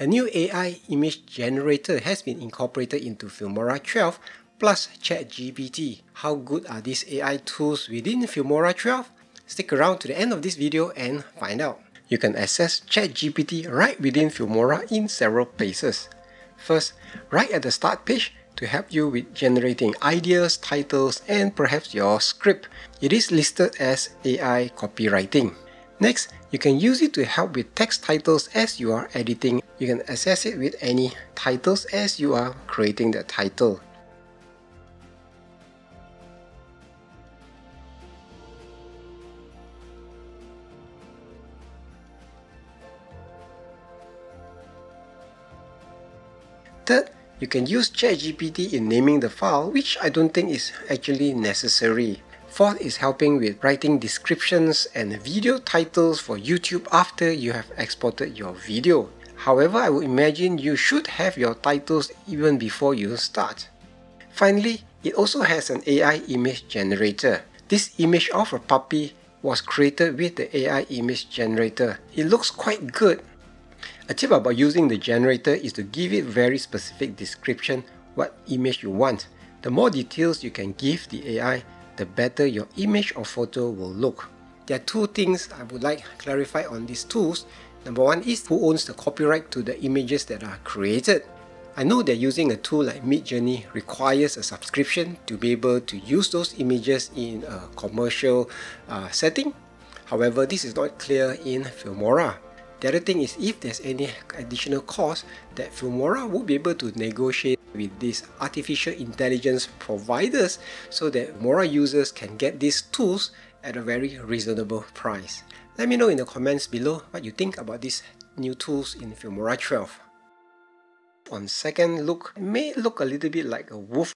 A new AI image generator has been incorporated into Filmora 12 plus ChatGPT. How good are these AI tools within Filmora 12? Stick around to the end of this video and find out. You can access ChatGPT right within Filmora in several places. First, right at the start page, to help you with generating ideas, titles, and perhaps your script. It is listed as AI copywriting. Next, you can use it to help with text titles as you are editing. You can access it with any titles as you are creating the title. Third, you can use ChatGPT in naming the file, which I don't think is actually necessary. Fourth is helping with writing descriptions and video titles for YouTube after you have exported your video. However, I would imagine you should have your titles even before you start. Finally, it also has an AI image generator. This image of a puppy was created with the AI image generator. It looks quite good a tip about using the generator is to give it very specific description what image you want. The more details you can give the AI, the better your image or photo will look. There are two things I would like to clarify on these tools. Number one is who owns the copyright to the images that are created. I know that using a tool like Midjourney requires a subscription to be able to use those images in a commercial uh, setting. However, this is not clear in Filmora. The other thing is if there's any additional cost that Filmora would be able to negotiate with these artificial intelligence providers so that Filmora users can get these tools at a very reasonable price. Let me know in the comments below what you think about these new tools in Filmora 12. On second look, it may look a little bit like a wolf